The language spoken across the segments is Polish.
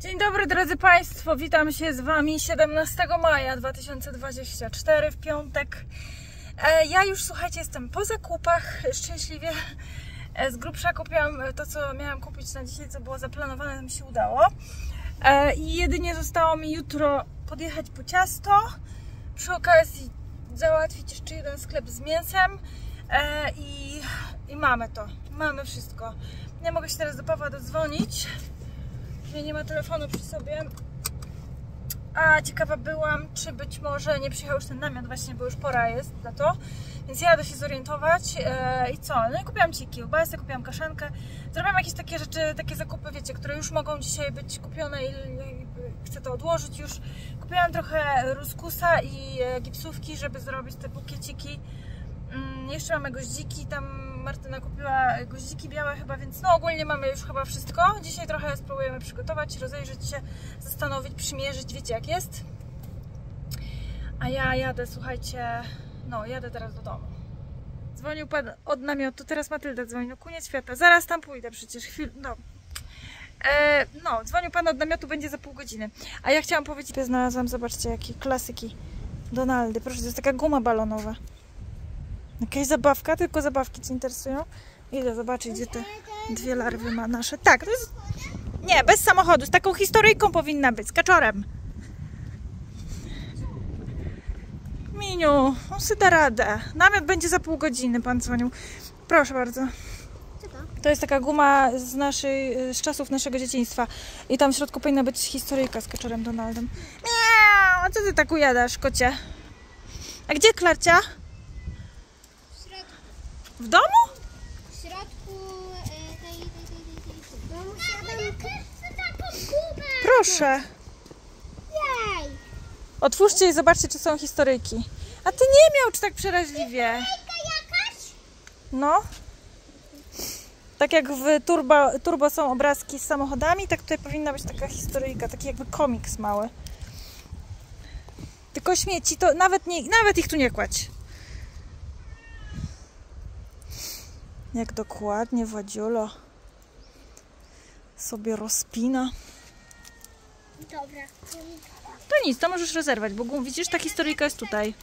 Dzień dobry drodzy Państwo, witam się z Wami 17 maja 2024 w piątek. E, Ja już słuchajcie, jestem po zakupach, szczęśliwie e, z grubsza kupiłam to, co miałam kupić na dzisiaj, co było zaplanowane, mi się udało. E, I jedynie zostało mi jutro podjechać po ciasto, przy okazji załatwić jeszcze jeden sklep z mięsem i, i mamy to, mamy wszystko. Nie mogę się teraz do Pawła dodzwonić, że nie ma telefonu przy sobie. A ciekawa byłam, czy być może nie przyjechał już ten namiot, właśnie, bo już pora jest na to. Więc jadę się zorientować e, i co? No i kupiłam ci kiełbasę, kupiłam kaszankę. Zrobiłam jakieś takie rzeczy, takie zakupy, wiecie, które już mogą dzisiaj być kupione i, i chcę to odłożyć już. Kupiłam trochę ruskusa i e, gipsówki, żeby zrobić te bukieciki. Mm, jeszcze mamy goździki, tam Martyna kupiła goździki białe chyba, więc no ogólnie mamy już chyba wszystko. Dzisiaj trochę spróbujemy przygotować, rozejrzeć się, zastanowić, przymierzyć, wiecie jak jest. A ja jadę, słuchajcie, no jadę teraz do domu. Dzwonił pan od namiotu, teraz Matylda dzwoni, no koniec świata, zaraz tam pójdę przecież, chwil, no. E, no, dzwonił pan od namiotu, będzie za pół godziny. A ja chciałam powiedzieć, ja znalazłam, zobaczcie, jakie klasyki Donaldy. Proszę, to jest taka guma balonowa. Jakaś zabawka, tylko zabawki Cię interesują? Idę zobaczyć, gdzie te dwie larwy ma nasze. Tak, to jest... Nie, bez samochodu, z taką historyjką powinna być, z kaczorem. Miniu, on sobie da radę. Namiot będzie za pół godziny, pan dzwonił. Proszę bardzo. To jest taka guma z, naszej, z czasów naszego dzieciństwa. I tam w środku powinna być historyjka z kaczorem Donaldem. Miau, a co ty tak ujadasz, kocie? A gdzie Klarcia? W domu? w środku e, tej, tej, tej, tej. No musiałam... taką kubę! Proszę. Jej! Otwórzcie i zobaczcie, czy są historyjki. A ty nie miał, czy tak przeraźliwie? jakaś? No. Tak jak w turbo, turbo są obrazki z samochodami, tak tutaj powinna być taka historyjka, taki jakby komiks mały. Tylko śmieci, to nawet, nie, nawet ich tu nie kładź. Jak dokładnie Wadziulo sobie rozpina. Dobra. To nic, to możesz rozerwać, bo gum- widzisz, ta historyjka jest tutaj.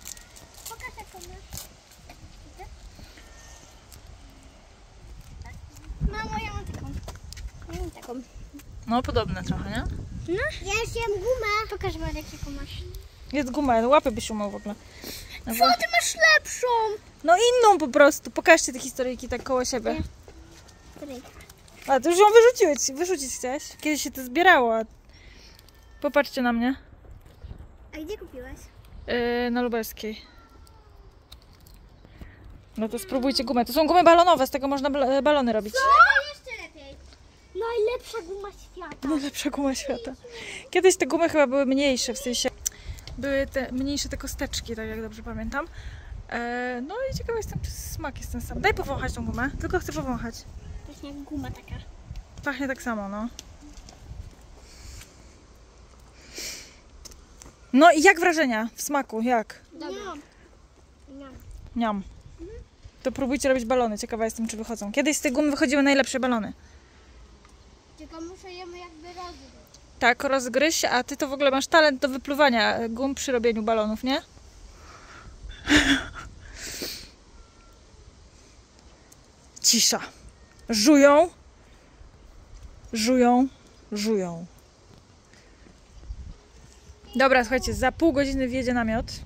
Masz. Mamo, ja mam taką. Ja mam taką. No, podobne trochę, nie? No, ja już gumę. Pokaż Marek, jaką masz. Jest guma, łapy byś umył w ogóle. No, bo- Co, ty masz lepszą? no inną po prostu. Pokażcie te historyjki tak koło siebie. A, to już ją wyrzuciłeś, wyrzucić chciałeś. Kiedyś się to zbierało. Popatrzcie na mnie. A gdzie kupiłaś? Yy, na Lubelskiej. No to spróbujcie gumę. To są gumy balonowe, z tego można bal- balony robić. To jeszcze lepiej. Najlepsza guma świata. Najlepsza guma świata. Kiedyś te gumy chyba były mniejsze, w sensie były te mniejsze te kosteczki, tak jak dobrze pamiętam. E, no i ciekawa jestem, czy smak jest ten sam. Daj powąchać tą gumę, tylko chcę powąchać. Właśnie jak guma taka. Pachnie tak samo, no. No i jak wrażenia w smaku? Jak? Dobra. No. Niam. To próbujcie robić balony. Ciekawa jestem, czy wychodzą. Kiedyś z tej gumy wychodziły najlepsze balony. Tylko muszę ją jakby rozgryźć. Tak, rozgryź, a ty to w ogóle masz talent do wypluwania gum przy robieniu balonów, nie? Cisza. Żują. Żują. Żują. Dobra, słuchajcie, za pół godziny wjedzie namiot.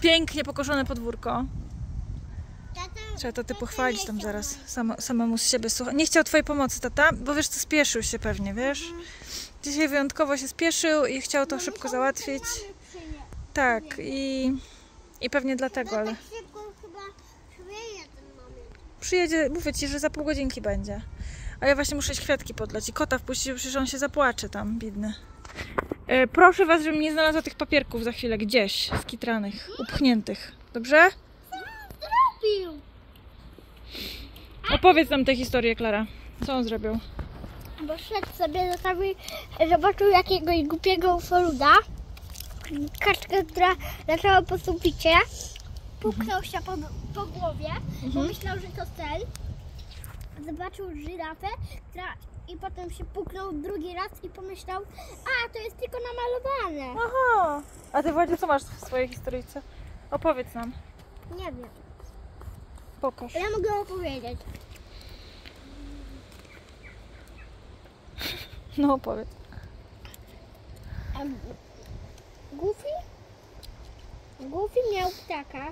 Pięknie pokoszone podwórko. Trzeba taty pochwalić tam zaraz, samo, samemu z siebie. Słucha. Nie chciał twojej pomocy, tata, bo wiesz co, spieszył się pewnie, wiesz? Dzisiaj wyjątkowo się spieszył i chciał to szybko załatwić. Tak, i, i pewnie dlatego, ale chyba przyjedzie ten moment. przyjedzie, mówię ci, że za pół godzinki będzie. A ja właśnie muszę kwiatki podlać i kota wpuścić, bo przecież on się zapłacze tam, biedny. E, proszę was, żebym nie znalazła tych papierków za chwilę gdzieś, skitranych, upchniętych. Dobrze? Zrobił. Opowiedz nam tę historię, Klara. Co on zrobił? Bo szedł sobie do takiej, zobaczył jakiegoś głupiego foluda. Kaczkę, która leciała po suficie. Puknął się po, po głowie, bo myślał, że to cel. Zobaczył żyrafę, która i potem się puknął drugi raz i pomyślał, a to jest tylko namalowane. Aha. A ty Władzie, co masz w swojej historyjce? Opowiedz nam. Nie wiem. Pokaż. Ja mogę opowiedzieć. No opowiedz. Goofy? Goofy miał ptaka.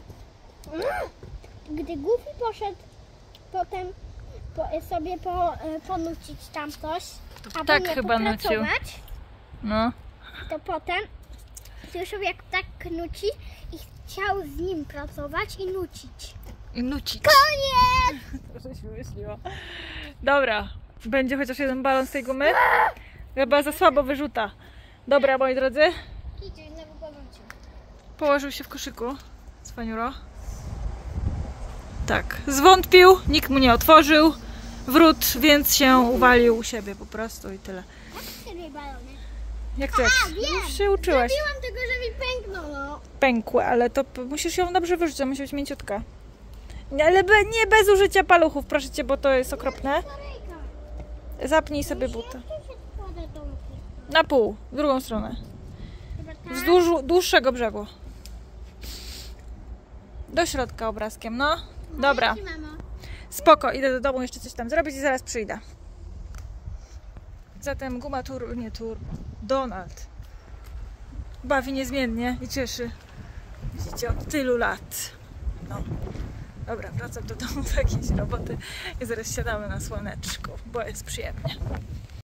Gdy Goofy poszedł potem po, sobie po, e, ponucić tam coś, albo ptak nie chyba nucił. No. to potem słyszał jak ptak nuci i chciał z nim pracować i nucić. Nucić. Koniec! To żeś wymyśliła. Dobra. Będzie chociaż jeden balon z tej gumy? Chyba za słabo wyrzuta. Dobra, moi drodzy. Idzie, znowu powrócił. Położył się w koszyku. Cwaniuro. Tak. Zwątpił, nikt mu nie otworzył. Wrót, więc się uwalił u siebie po prostu i tyle. Jak to jak? wiem. Już się uczyłaś. Zrobiłam tego, że mi pęknął, no. Pękły, ale to musisz ją dobrze wyrzucić, musi być mięciutka. Ale be, nie bez użycia paluchów, proszę cię, bo to jest okropne. Zapnij sobie buty. Na pół, w drugą stronę. Wzdłuż dłuższego brzegu. Do środka obrazkiem, no. Dobra, spoko, idę do domu jeszcze coś tam zrobić i zaraz przyjdę. Zatem guma tur, nie tur, Donald. Bawi niezmiennie i cieszy. Widzicie, od tylu lat. Dobra, wracam do domu do jakiejś roboty i zaraz siadamy na słoneczku, bo jest przyjemnie.